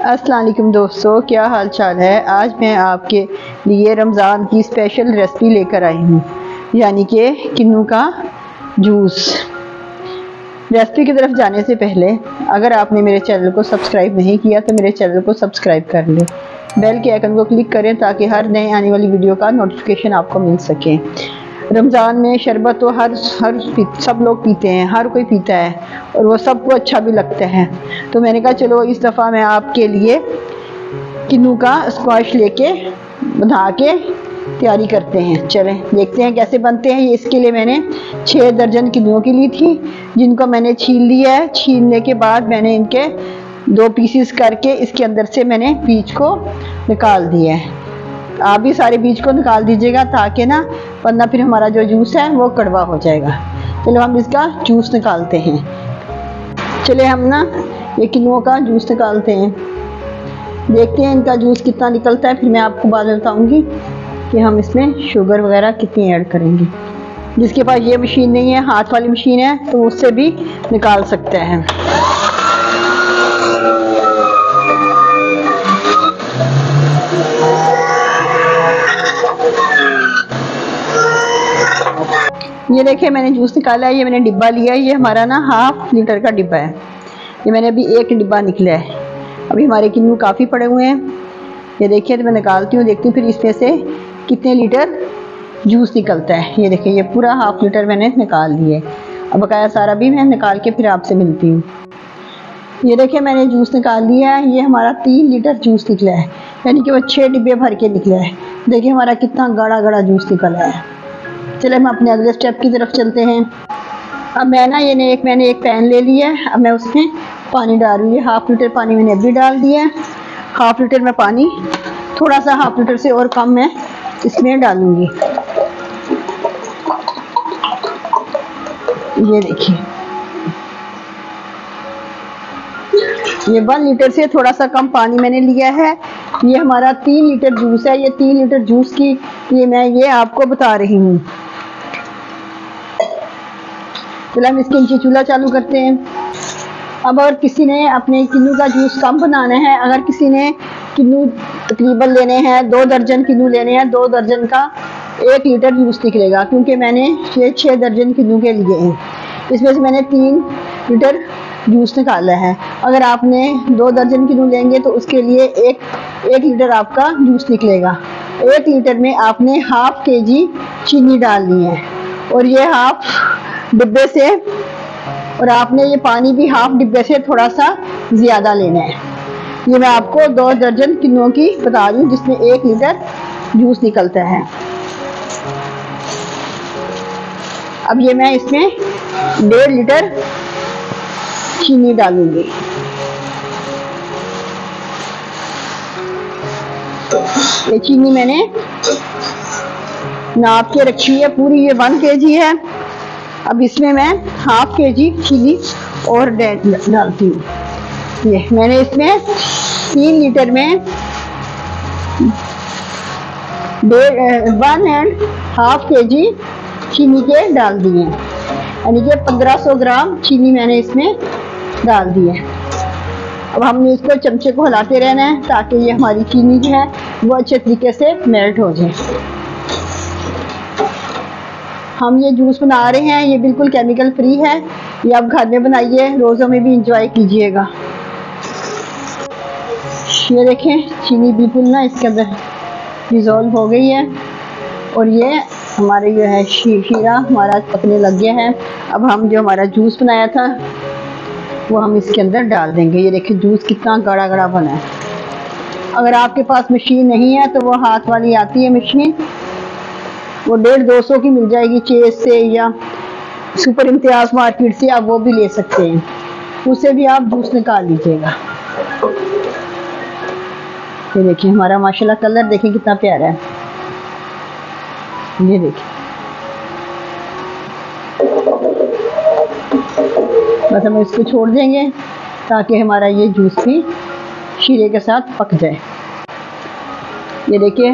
अस्सलाम वालेकुम दोस्तों, क्या हाल चाल है? आज मैं आपके लिए रमज़ान की स्पेशल रेसिपी लेकर आई हूँ, यानी कि किन्नू का जूस। रेसिपी की तरफ़ जाने से पहले, अगर आपने मेरे चैनल को सब्सक्राइब नहीं किया तो मेरे चैनल को सब्सक्राइब कर लें। बेल के आइकन को क्लिक करें, ताकि हर नए आने वाली वीडियो का नोटिफिकेशन आपको मिल सके। रमज़ान में शरबत तो हर हर सब लोग पीते हैं, हर कोई पीता है, और वो सबको अच्छा भी लगता है। तो मैंने कहा, चलो, इस दफ़ा मैं आपके लिए किन्नू का स्क्वाश लेके, बना के तैयारी करते हैं। चलें, देखते हैं कैसे बनते हैं। इसके लिए मैंने छः दर्जन किन्नुओं की ली थी, जिनको मैंने छील लिया है। छीलने के बाद मैंने इनके दो पीसीस करके इसके अंदर से मैंने बीज को निकाल दिया है। आप भी सारे बीज को निकाल दीजिएगा ताकि ना वरना फिर हमारा जो जूस है वो कड़वा हो जाएगा। चलो हम इसका जूस निकालते हैं। चले हम ना ये किलों का जूस निकालते हैं। देखते हैं इनका जूस कितना निकलता है, फिर मैं आपको बाद में बताऊँगी कि हम इसमें शुगर वगैरह कितनी ऐड करेंगे। जिसके पास ये मशीन नहीं है, हाथ वाली मशीन है तो उससे भी निकाल सकते हैं। ये देखिए, मैंने जूस निकाला है, ये मैंने डिब्बा लिया है, ये हमारा ना हाफ़ लीटर का डिब्बा है। ये मैंने अभी एक डिब्बा निकला है। अभी हमारे किन्नू काफ़ी पड़े हुए हैं। ये देखिए तो मैं निकालती हूँ, देखती हूँ फिर इसमें से कितने लीटर जूस निकलता है। ये देखिए, ये पूरा हाफ़ लीटर मैंने निकाल है। अब बकाया सारा भी मैं निकाल के फिर आपसे मिलती हूँ। ये देखिए, मैंने जूस निकाल लिया है। ये हमारा तीन लीटर जूस निकला है। यानी कि वो छः डिब्बे भर के निकला है। देखिए, हमारा कितना गाढ़ा गाढ़ा जूस निकला है। चले, हम अपने अगले स्टेप की तरफ़ चलते हैं। अब मैं ना ये एक, मैंने एक पैन ले लिया है। अब मैं उसमें पानी डाल रही हूँ। हाफ़ लीटर पानी मैंने अभी डाल दिया है। हाफ़ लीटर में पानी थोड़ा सा हाफ़ लीटर से और कम मैं इसमें डालूँगी। ये देखिए। ये वन लीटर से थोड़ा सा कम पानी मैंने लिया है। ये हमारा तीन लीटर जूस है। ये तीन लीटर जूस की ये मैं ये आपको बता रही हूँ। चलो हम इसके नीचे चूल्हा चालू करते हैं। अब अगर किसी ने अपने किन्नू का जूस कम बनाना है, अगर किसी ने किन्नू तकरीबन लेने हैं, दो दर्जन किन्नू लेने हैं, दो दर्जन का एक लीटर जूस निकलेगा, क्योंकि मैंने छः छः दर्जन किन्नू के लिए हैं। इसमें से मैंने तीन लीटर जूस निकाला है। अगर आपने दो दर्जन किन्नू लेंगे तो उसके लिए एक एक लीटर आपका जूस निकलेगा। एक लीटर में आपने हाफ़ के जी चीनी डालनी है। और ये हाफ़ डिब्बे से और आपने ये पानी भी हाफ़ डिब्बे से थोड़ा सा ज़्यादा लेना है। ये मैं आपको दो दर्जन किन्नों की बता रही हूँ जिसमें एक लीटर जूस निकलता है। अब ये मैं इसमें डेढ़ लीटर चीनी डालूँगी। ये चीनी मैंने नाप के रखी है, पूरी ये वन के जी है। अब इसमें मैं हाफ़ के जी चीनी और डालती हूँ। ये, मैंने इसमें तीन लीटर में वन एंड हाफ़ के जी चीनी के डाल दिए यानी कि 1500 ग्राम चीनी मैंने इसमें डाल दी है। अब हमने इसको चमचे को हिलाते रहना है ताकि ये हमारी चीनी जो है वो अच्छे तरीके से मेल्ट हो जाए। हम ये जूस बना रहे हैं, ये बिल्कुल केमिकल फ्री है। ये आप घर में बनाइए, रोज़ों में भी इंजॉय कीजिएगा। ये देखें, चीनी बिल्कुल ना इसके अंदर डिज़ोल्व हो गई है। और ये हमारे जो है शीर शीरा हमारा पकने लग गया है। अब हम जो हमारा जूस बनाया था, वो हम इसके अंदर डाल देंगे। ये देखिए जूस कितना गाढ़ा गाढ़ा बना है। अगर आपके पास मशीन नहीं है तो वो हाथ वाली आती है मशीन वो डेढ़ दो सौ की मिल जाएगी चेज से या सुपर इम्तियाज़ मार्केट से, आप वो भी ले सकते हैं। उससे भी आप जूस निकाल लीजिएगा। ये देखिए, हमारा माशाल्लाह कलर देखिए कितना प्यारा है। ये देखिए। बस हम इसको छोड़ देंगे ताकि हमारा ये जूस भी शीरे के साथ पक जाए। ये देखिए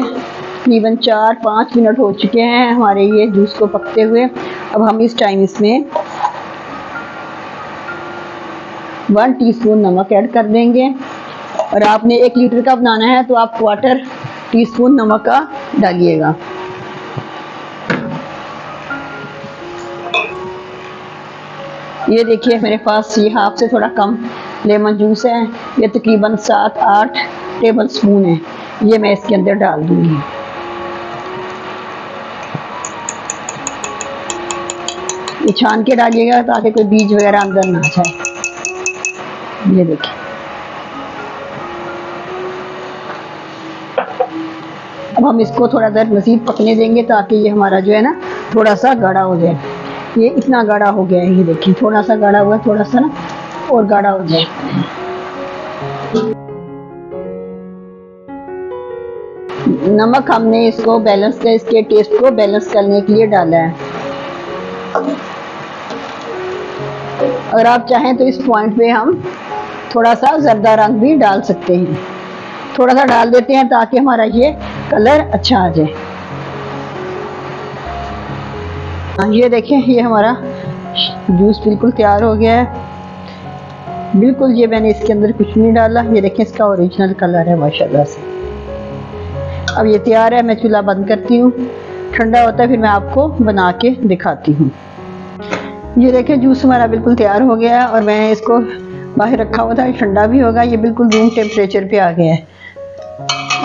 तकरीबन चार पाँच मिनट हो चुके हैं हमारे ये जूस को पकते हुए। अब हम इस टाइम इसमें वन टीस्पून नमक ऐड कर देंगे। और आपने एक लीटर का बनाना है तो आप क्वार्टर टी स्पून नमक का डालिएगा। ये देखिए मेरे पास ये हाफ़ से थोड़ा कम लेमन जूस है। ये तकरीबन सात आठ टेबल स्पून है। ये मैं इसके अंदर डाल दूँगी। ये छान के डालिएगा ताकि कोई बीज वगैरह अंदर ना जाए। ये देखिए। अब हम इसको थोड़ा देर मज़ीद पकने देंगे ताकि ये हमारा जो है ना, थोड़ा सा गाढ़ा हो जाए। ये इतना गाढ़ा हो गया है, ये देखिए, थोड़ा सा गाढ़ा हुआ, थोड़ा सा ना और गाढ़ा हो जाए। नमक हमने इसको बैलेंस इसके टेस्ट को बैलेंस करने के लिए डाला है। अगर आप चाहें तो इस पॉइंट पे हम थोड़ा सा जर्दा रंग भी डाल सकते हैं। थोड़ा सा डाल देते हैं ताकि हमारा ये कलर अच्छा आ जाए। हाँ, ये देखें ये हमारा जूस बिल्कुल तैयार हो गया है। बिल्कुल ये मैंने इसके अंदर कुछ नहीं डाला। ये देखें इसका ओरिजिनल कलर है माशाल्लाह से। अब ये तैयार है मैं चूल्हा बंद करती हूँ। ठंडा होता है फिर मैं आपको बना के दिखाती हूँ। ये देखें, जूस हमारा बिल्कुल तैयार हो गया है और मैं इसको बाहर रखा हुआ था ठंडा भी होगा, ये बिल्कुल रूम टेम्परेचर पे आ गया है।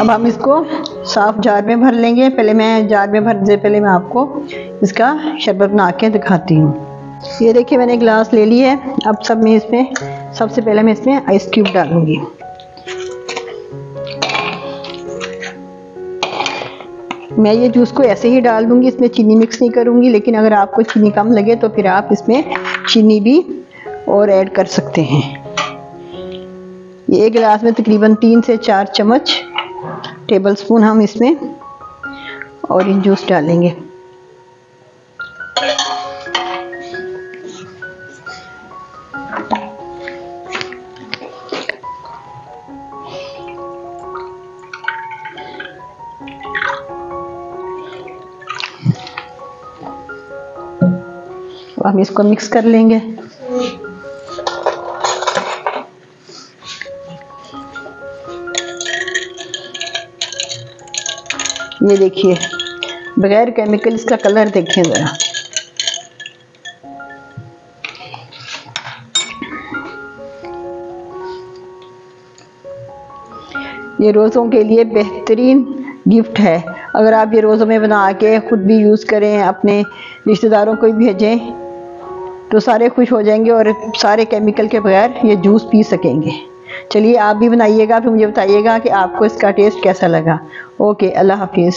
अब हम इसको साफ़ जार में भर लेंगे। पहले मैं जार में भरने से पहले मैं आपको इसका शरबत बना के दिखाती हूँ। ये देखिए, मैंने गिलास ले ली है। अब सब मैं इसमें, सबसे पहले मैं इसमें आइस क्यूब डालूँगी। मैं ये जूस को ऐसे ही डाल दूँगी, इसमें चीनी मिक्स नहीं करूँगी, लेकिन अगर आपको चीनी कम लगे तो फिर आप इसमें चीनी भी और ऐड कर सकते हैं। ये एक गिलास में तकरीबन तीन से चार चम्मच टेबल स्पून हम इसमें ऑरेंज जूस डालेंगे। हम इसको मिक्स कर लेंगे। ये देखिए, बगैर केमिकल इसका कलर देखें ज़रा। ये रोज़ों के लिए बेहतरीन गिफ्ट है। अगर आप ये रोज़ों में बना के ख़ुद भी यूज़ करें, अपने रिश्तेदारों को भी भेजें तो सारे खुश हो जाएँगे और सारे केमिकल के बगैर ये जूस पी सकेंगे। चलिए आप भी बनाइएगा, फिर मुझे बताइएगा कि आपको इसका टेस्ट कैसा लगा। ओके अल्लाह हाफिज़।